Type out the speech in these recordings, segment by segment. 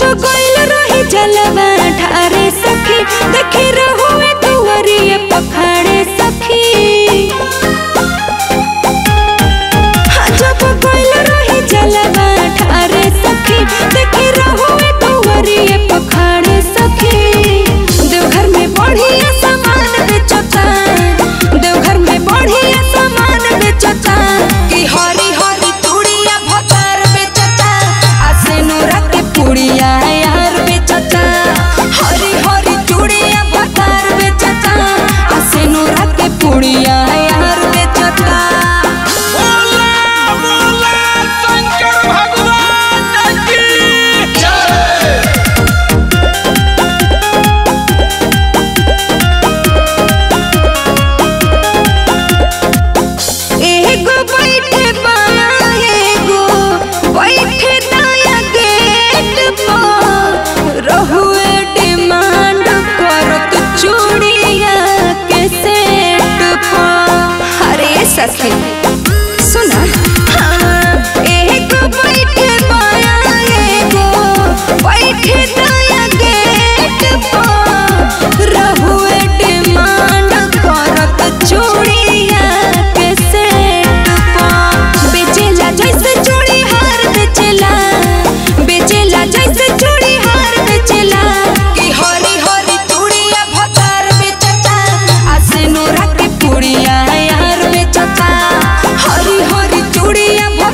जो गोइल रही जलवा ठारे सखी देखी रहुए तुवरी पखड़। सखे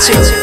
to.